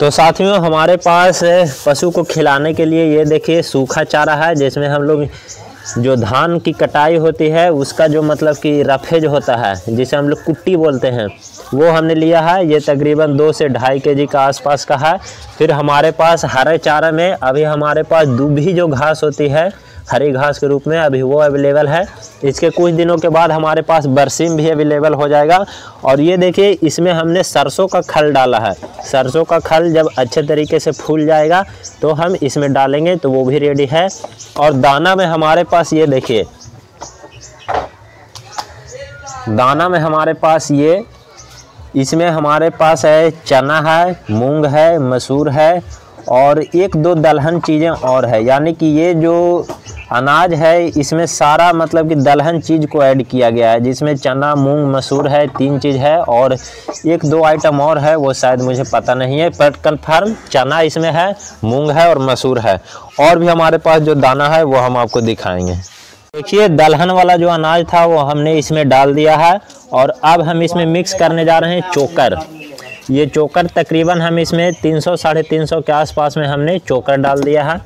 तो साथियों, हमारे पास पशु को खिलाने के लिए ये देखिए, सूखा चारा है, जिसमें हम लोग जो धान की कटाई होती है, उसका जो मतलब कि रफेज होता है, जिसे हम लोग कुट्टी बोलते हैं, वो हमने लिया है, ये तकरीबन दो से ढाई के जी का आसपास का है। फिर हमारे पास हरे चारा में, अभी हमारे पास दुबी जो घास होती है हरी घास के रूप में अभी वो अवेलेबल है। इसके कुछ दिनों के बाद हमारे पास बरसीम भी अवेलेबल हो जाएगा। और ये देखिए, इसमें हमने सरसों का खल डाला है। सरसों का खल जब अच्छे तरीके से फूल जाएगा तो हम इसमें डालेंगे तो वो भी रेडी है। और दाना में हमारे पास ये देखिए, दाना में हमारे पास ये, इसमें हमारे पास है चना है, मूंग है, मसूर है और एक दो दलहन चीज़ें और है। यानी कि ये जो अनाज है, इसमें सारा मतलब कि दलहन चीज़ को ऐड किया गया है, जिसमें चना, मूंग, मसूर है, तीन चीज़ है और एक दो आइटम और है, वो शायद मुझे पता नहीं है, पर कन्फर्म चना इसमें है, मूंग है और मसूर है। और भी हमारे पास जो दाना है, वो हम आपको दिखाएँगे। देखिए, दलहन वाला जो अनाज था, वो हमने इसमें डाल दिया है और अब हम इसमें मिक्स करने जा रहे हैं चोकर। ये चोकर तकरीबन हम इसमें 300 साढ़े तीन सौ के आसपास में हमने चोकर डाल दिया है।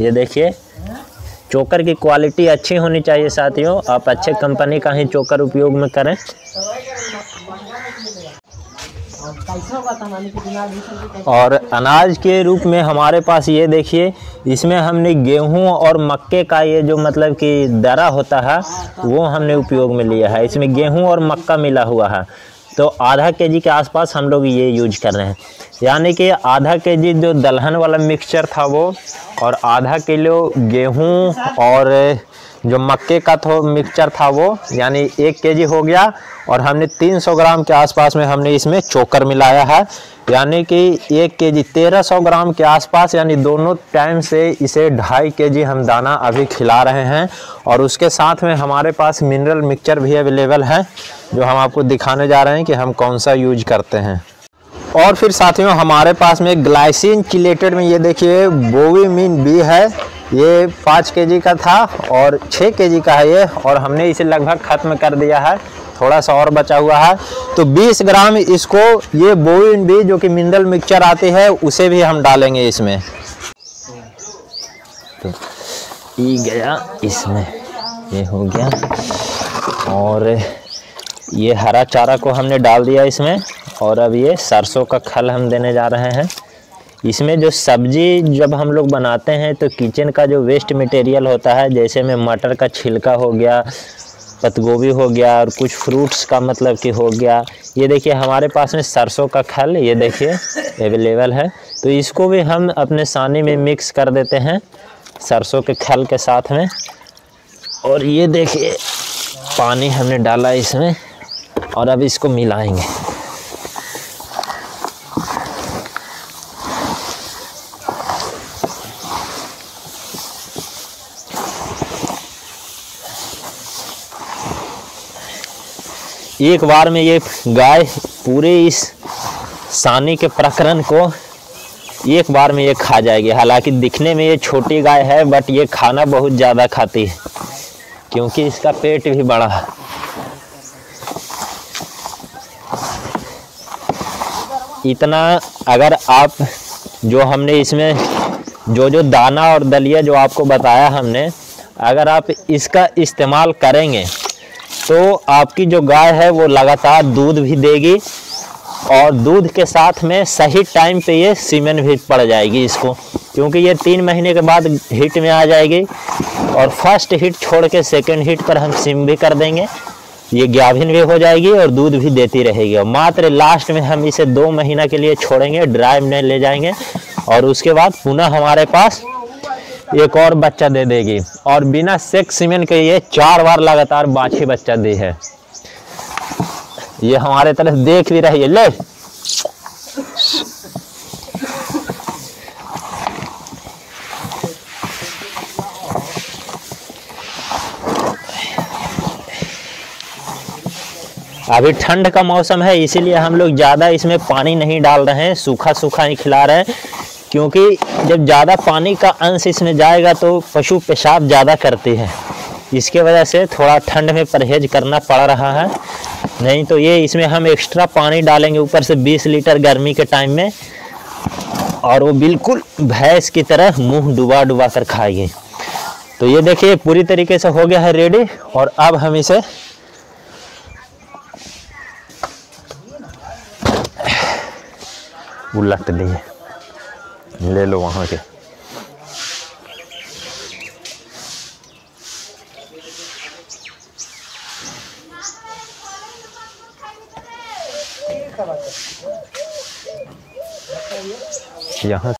ये देखिए, चोकर की क्वालिटी अच्छी होनी चाहिए साथियों, आप अच्छे कंपनी का ही चोकर उपयोग में करें। और अनाज के रूप में हमारे पास ये देखिए, इसमें हमने गेहूँ और मक्के का ये जो मतलब कि दरा होता है, वो हमने उपयोग में लिया है। इसमें गेहूँ और मक्का मिला हुआ है। तो आधा के जी के आसपास हम लोग ये यूज़ कर रहे हैं। यानी कि आधा के जी जो दलहन वाला मिक्सचर था वो, और आधा किलो गेहूँ और जो मक्के का तो मिक्सचर था वो, यानी एक के जी हो गया और हमने 300 ग्राम के आसपास में हमने इसमें चोकर मिलाया है। यानी कि एक के जी तेरह सौ ग्राम के आसपास, यानी दोनों टाइम से इसे ढाई के जी हम दाना अभी खिला रहे हैं। और उसके साथ में हमारे पास मिनरल मिक्सचर भी अवेलेबल है, जो हम आपको दिखाने जा रहे हैं कि हम कौन सा यूज़ करते हैं। और फिर साथियों हमारे पास में ग्लाइसिन चिलेटेड में ये देखिए बोवीमिन बी है। ये पाँच के का था और छः के का है ये, और हमने इसे लगभग ख़त्म कर दिया है। थोड़ा सा और बचा हुआ है। तो 20 ग्राम इसको ये बोविन भी, जो कि मिनरल मिक्सचर आती है, उसे भी हम डालेंगे इसमें। तो ये गया इसमें। ये हो गया। और ये हरा चारा को हमने डाल दिया इसमें। और अब ये सरसों का खल हम देने जा रहे हैं। इसमें जो सब्ज़ी जब हम लोग बनाते हैं तो किचन का जो वेस्ट मटेरियल होता है, जैसे में मटर का छिलका हो गया पतगोभी हो गया, और कुछ फ्रूट्स का मतलब कि हो गया। ये देखिए, हमारे पास में सरसों का खल, ये देखिए अवेलेबल है। तो इसको भी हम अपने सानी में मिक्स कर देते हैं, सरसों के खल के साथ में। और ये देखिए, पानी हमने डाला इसमें, और अब इसको मिलाएँगे। एक बार में ये गाय पूरे इस सानी के प्रकरण को एक बार में ये खा जाएगी। हालाँकि दिखने में ये छोटी गाय है बट ये खाना बहुत ज़्यादा खाती है, क्योंकि इसका पेट भी बड़ा है। इतना अगर आप जो हमने इसमें जो जो दाना और दलिया जो आपको बताया हमने, अगर आप इसका इस्तेमाल करेंगे तो आपकी जो गाय है वो लगातार दूध भी देगी और दूध के साथ में सही टाइम पे ये सीमेन भी पड़ जाएगी इसको, क्योंकि ये तीन महीने के बाद हिट में आ जाएगी और फ़र्स्ट हिट छोड़ के सेकेंड हिट पर हम सिम भी कर देंगे। ये ग्याभिन भी हो जाएगी और दूध भी देती रहेगी और मात्र लास्ट में हम इसे दो महीना के लिए छोड़ेंगे ड्राइव में ले जाएँगे और उसके बाद पुनः हमारे पास एक और बच्चा दे देगी। और बिना सेक्स सीमेंट के ये चार बार लगातार बाछी बच्चा दी है। ये हमारे तरफ़ देख भी रही है। ले। अभी ठंड का मौसम है, इसीलिए हम लोग ज़्यादा इसमें पानी नहीं डाल रहे हैं सूखा सूखा ही खिला रहे हैं। क्योंकि जब ज़्यादा पानी का अंश इसमें जाएगा तो पशु पेशाब ज़्यादा करते हैं। इसके वजह से थोड़ा ठंड में परहेज करना पड़ रहा है। नहीं तो ये इसमें हम एक्स्ट्रा पानी डालेंगे ऊपर से 20 लीटर गर्मी के टाइम में और वो बिल्कुल भैंस की तरह मुँह डुबा डुबा कर खाएँगे। तो ये देखिए, पूरी तरीके से हो गया है रेडी और अब हम इसे उलट दिए ले लो वहाँ के। यहाँ